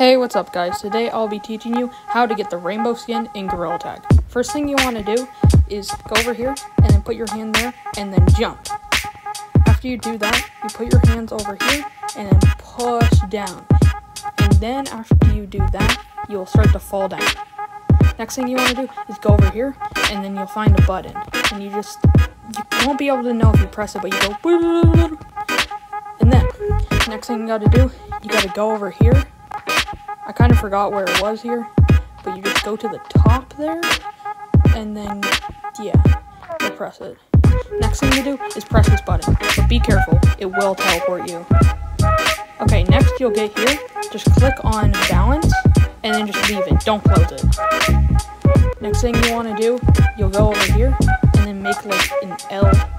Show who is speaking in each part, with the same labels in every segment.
Speaker 1: Hey, what's up guys? Today I'll be teaching you how to get the rainbow skin in Gorilla Tag. First thing you want to do is go over here and then put your hand there and then jump. After you do that, you put your hands over here and then push down. And then after you do that, you'll start to fall down. Next thing you want to do is go over here and then you'll find a button. And you just, you won't be able to know if you press it, but you go and then, next thing you gotta do, you gotta go over here I kind of forgot where it was here, but you just go to the top there, and then, yeah, you press it. Next thing you do is press this button, but be careful, it will teleport you. Okay, next you'll get here, just click on balance, and then just leave it, don't close it. Next thing you want to do, you'll go over here, and then make like an L shape.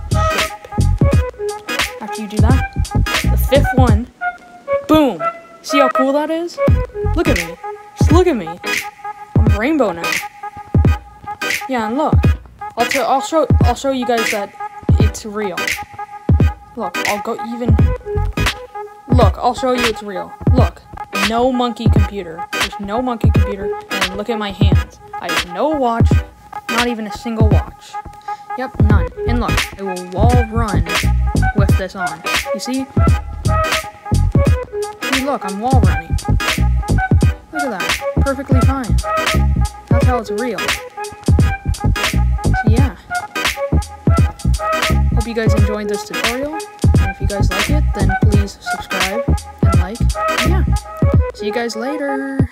Speaker 1: After you do that, the fifth one, boom! See how cool that is? Look at me. Just look at me. I'm rainbow now. Yeah, and look. I'll t- I'll show I'll show you guys that it's real. Look, I'll go even Look, I'll show you it's real. Look. No monkey computer. There's no monkey computer. And look at my hands. I have no watch, not even a single watch. Yep, none. And look, I will wall run with this on. You see? Look, I'm wall running. Look at that. Perfectly fine. That's how it's real. So yeah. Hope you guys enjoyed this tutorial. And if you guys like it, then please subscribe and like. And yeah. See you guys later.